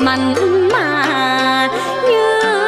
mạnh mà như